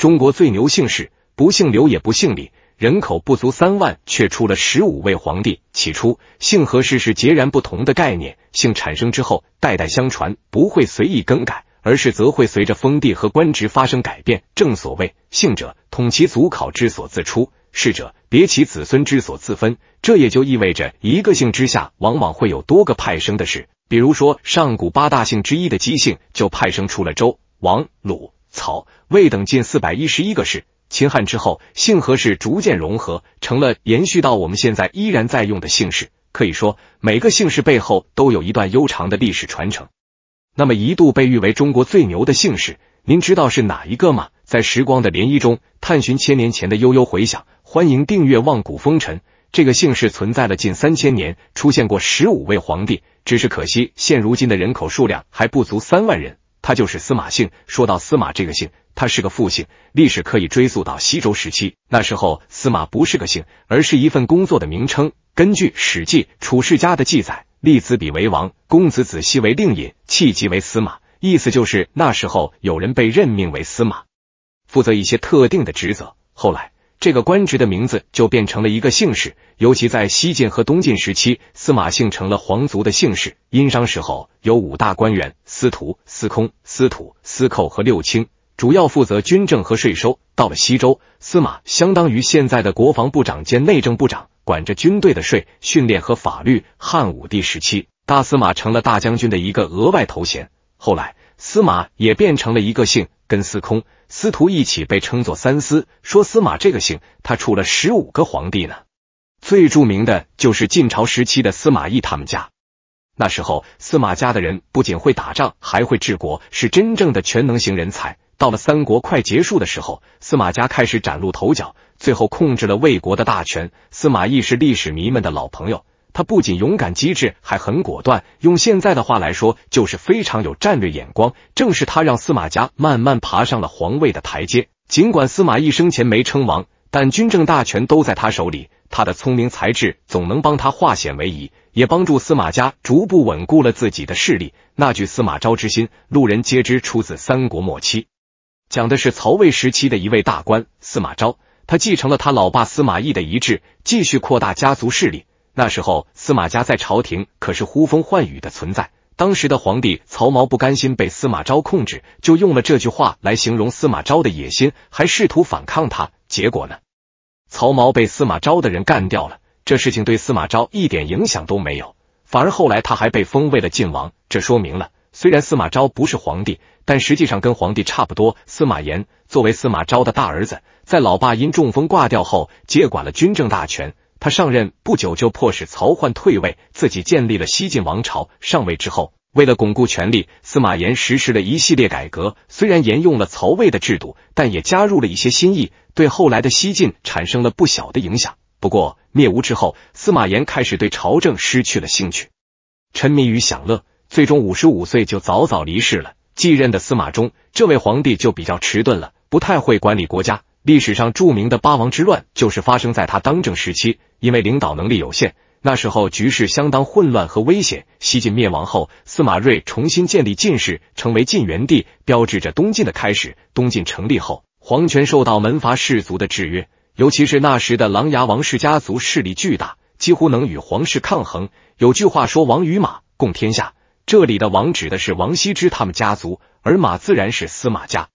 中国最牛姓氏，不姓刘也不姓李，人口不足三万，却出了十五位皇帝。起初，姓和氏是截然不同的概念。姓产生之后，代代相传，不会随意更改，而是则会随着封地和官职发生改变。正所谓，姓者，统其祖考之所自出；氏者，别其子孙之所自分。这也就意味着，一个姓之下，往往会有多个派生的氏。比如说，上古八大姓之一的姬姓，就派生出了周、王、鲁、曹、魏等近四百一十一个氏。秦汉之后，姓和氏逐渐融合，成了延续到我们现在依然在用的姓氏。可以说，每个姓氏背后都有一段悠长的历史传承。那么，一度被誉为中国最牛的姓氏，您知道是哪一个吗？在时光的涟漪中，探寻千年前的悠悠回响。欢迎订阅《望古风尘》。这个姓氏存在了近三千年，出现过十五位皇帝，只是可惜现如今的人口数量还不足三万人。他就是司马姓。说到司马这个姓，他是个复姓，历史可以追溯到西周时期。那时候司马不是个姓，而是一份工作的名称。根据《史记·楚世家》的记载，立子比为王，公子子西为令尹，弃疾为司马。意思就是那时候有人被任命为司马，负责一些特定的职责。后来。这个官职的名字就变成了一个姓氏，尤其在西晋和东晋时期，司马姓成了皇族的姓氏。殷商时候有五大官员：司徒、司空、司徒、司寇和六卿，主要负责军政和税收。到了西周，司马相当于现在的国防部长兼内政部长，管着军队的税、训练和法律。汉武帝时期，大司马成了大将军的一个额外头衔。后来，司马也变成了一个姓，跟司空。司徒一起被称作三司，说司马这个姓，他出了十五个皇帝呢。最著名的就是晋朝时期的司马懿他们家。那时候司马家的人不仅会打仗，还会治国，是真正的全能型人才。到了三国快结束的时候，司马家开始崭露头角，最后控制了魏国的大权。司马懿是历史迷们的老朋友。他不仅勇敢机智，还很果断。用现在的话来说，就是非常有战略眼光。正是他让司马家慢慢爬上了皇位的台阶。尽管司马懿生前没称王，但军政大权都在他手里。他的聪明才智总能帮他化险为夷，也帮助司马家逐步稳固了自己的势力。那句“司马昭之心，路人皆知”出自三国末期，讲的是曹魏时期的一位大官司马昭。他继承了他老爸司马懿的遗志，继续扩大家族势力。那时候，司马家在朝廷可是呼风唤雨的存在。当时的皇帝曹髦不甘心被司马昭控制，就用了这句话来形容司马昭的野心，还试图反抗他。结果呢，曹髦被司马昭的人干掉了。这事情对司马昭一点影响都没有，反而后来他还被封为了晋王。这说明了，虽然司马昭不是皇帝，但实际上跟皇帝差不多。司马炎作为司马昭的大儿子，在老爸因中风挂掉后，接管了军政大权。他上任不久就迫使曹奂退位，自己建立了西晋王朝。上位之后，为了巩固权力，司马炎实施了一系列改革。虽然沿用了曹魏的制度，但也加入了一些新意，对后来的西晋产生了不小的影响。不过灭吴之后，司马炎开始对朝政失去了兴趣，沉迷于享乐，最终五十五岁就早早离世了。继任的司马衷这位皇帝就比较迟钝了，不太会管理国家。历史上著名的八王之乱就是发生在他当政时期。因为领导能力有限，那时候局势相当混乱和危险。西晋灭亡后，司马睿重新建立晋室，成为晋元帝，标志着东晋的开始。东晋成立后，皇权受到门阀士族的制约，尤其是那时的琅琊王氏家族势力巨大，几乎能与皇室抗衡。有句话说：“王与马，共天下。”这里的王指的是王羲之他们家族，而马自然是司马家。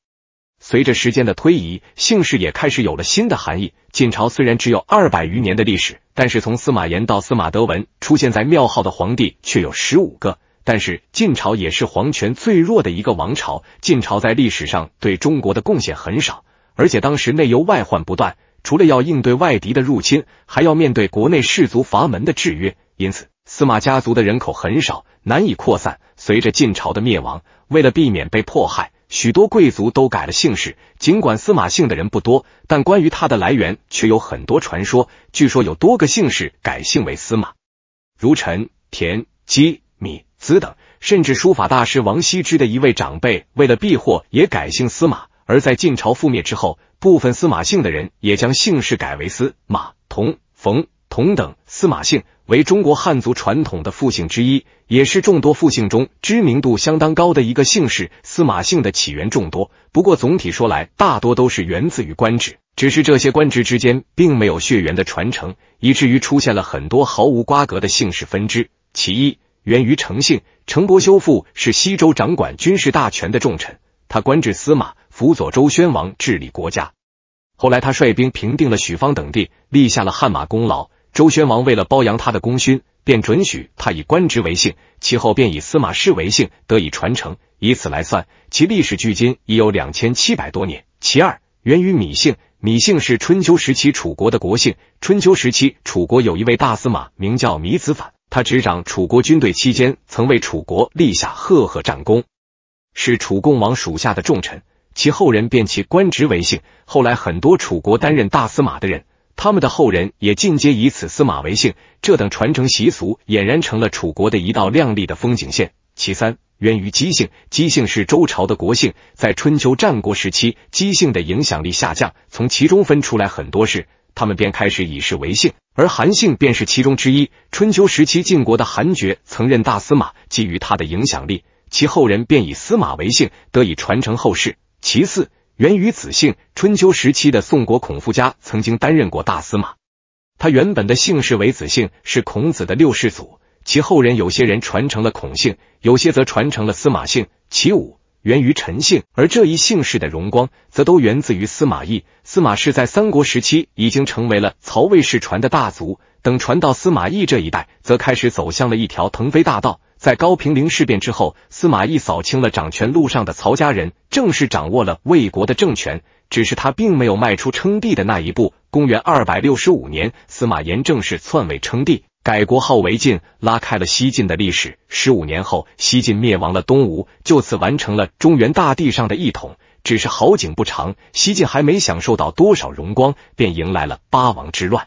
随着时间的推移，姓氏也开始有了新的含义。晋朝虽然只有二百余年的历史，但是从司马炎到司马德文出现在庙号的皇帝却有十五个。但是晋朝也是皇权最弱的一个王朝。晋朝在历史上对中国的贡献很少，而且当时内忧外患不断，除了要应对外敌的入侵，还要面对国内士族阀门的制约，因此司马家族的人口很少，难以扩散。随着晋朝的灭亡，为了避免被迫害。许多贵族都改了姓氏，尽管司马姓的人不多，但关于他的来源却有很多传说。据说有多个姓氏改姓为司马，如陈、田、姬、米、子等，甚至书法大师王羲之的一位长辈为了避祸也改姓司马。而在晋朝覆灭之后，部分司马姓的人也将姓氏改为司马、同、冯、同等。司马姓为中国汉族传统的复姓之一，也是众多复姓中知名度相当高的一个姓氏。司马姓的起源众多，不过总体说来，大多都是源自于官职，只是这些官职之间并没有血缘的传承，以至于出现了很多毫无瓜葛的姓氏分支。其一，源于程姓，程伯修父是西周掌管军事大权的重臣，他官至司马，辅佐周宣王治理国家。后来他率兵平定了许方等地，立下了汗马功劳。周宣王为了褒扬他的功勋，便准许他以官职为姓，其后便以司马氏为姓，得以传承。以此来算，其历史距今已有两千七百多年。其二，源于芈姓，芈姓是春秋时期楚国的国姓。春秋时期，楚国有一位大司马，名叫芈子反，他执掌楚国军队期间，曾为楚国立下赫赫战功，是楚共王属下的重臣。其后人便其官职为姓，后来很多楚国担任大司马的人，他们的后人也进阶以此司马为姓，这等传承习俗俨然成了楚国的一道亮丽的风景线。其三，源于姬姓，姬姓是周朝的国姓，在春秋战国时期，姬姓的影响力下降，从其中分出来很多氏，他们便开始以氏为姓，而韩姓便是其中之一。春秋时期晋国的韩厥曾任大司马，基于他的影响力，其后人便以司马为姓，得以传承后世。其次，源于子姓。春秋时期的宋国孔夫家曾经担任过大司马，他原本的姓氏为子姓，是孔子的六世祖。其后人有些人传承了孔姓，有些则传承了司马姓。其五，源于陈姓，而这一姓氏的荣光，则都源自于司马懿。司马氏在三国时期已经成为了曹魏世传的大族，等传到司马懿这一代，则开始走向了一条腾飞大道。在高平陵事变之后，司马懿扫清了掌权路上的曹家人，正式掌握了魏国的政权。只是他并没有迈出称帝的那一步。公元二百六十五年，司马炎正式篡位称帝，改国号为晋，拉开了西晋的历史。十五年后，西晋灭亡了东吴，就此完成了中原大地上的一统。只是好景不长，西晋还没享受到多少荣光，便迎来了八王之乱。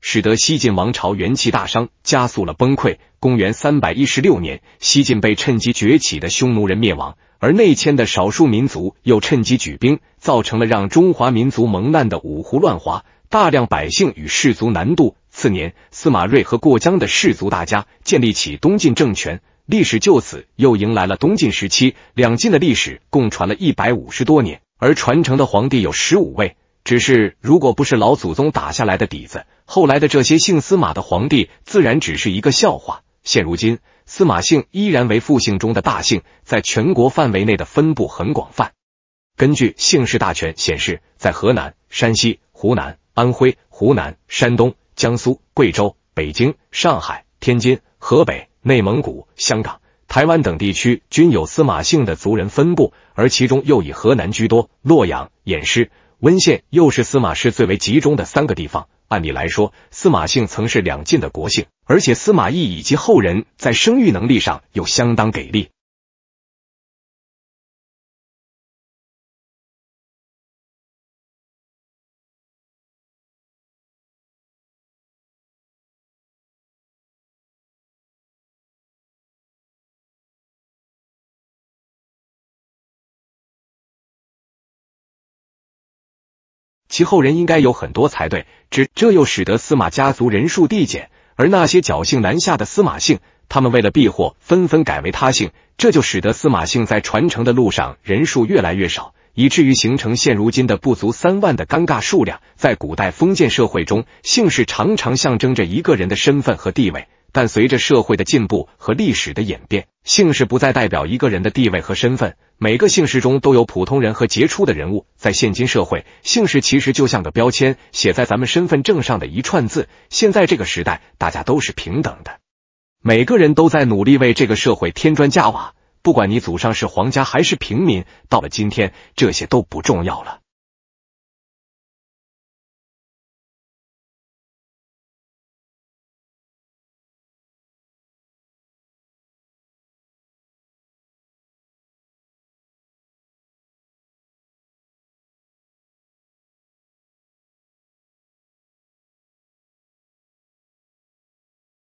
使得西晋王朝元气大伤，加速了崩溃。公元三百一十六年，西晋被趁机崛起的匈奴人灭亡，而内迁的少数民族又趁机举兵，造成了让中华民族蒙难的五胡乱华，大量百姓与士族南渡。次年，司马睿和过江的士族大家建立起东晋政权，历史就此又迎来了东晋时期。两晋的历史共传了一百五十多年，而传承的皇帝有十五位。只是，如果不是老祖宗打下来的底子，后来的这些姓司马的皇帝自然只是一个笑话。现如今，司马姓依然为复姓中的大姓，在全国范围内的分布很广泛。根据姓氏大全显示，在河南、山西、湖南、安徽、湖南、山东、江苏、贵州、北京、上海、天津、河北、内蒙古、香港、台湾等地区均有司马姓的族人分布，而其中又以河南居多。洛阳、偃师。温县又是司马氏最为集中的三个地方。按理来说，司马姓曾是两晋的国姓，而且司马懿以及后人在生育能力上又相当给力。其后人应该有很多才对，只这又使得司马家族人数递减，而那些侥幸南下的司马姓，他们为了避祸，纷纷改为他姓，这就使得司马姓在传承的路上人数越来越少，以至于形成现如今的不足三万的尴尬数量。在古代封建社会中，姓氏常常象征着一个人的身份和地位。但随着社会的进步和历史的演变，姓氏不再代表一个人的地位和身份。每个姓氏中都有普通人和杰出的人物。在现今社会，姓氏其实就像个标签，写在咱们身份证上的一串字。现在这个时代，大家都是平等的，每个人都在努力为这个社会添砖加瓦。不管你祖上是皇家还是平民，到了今天，这些都不重要了。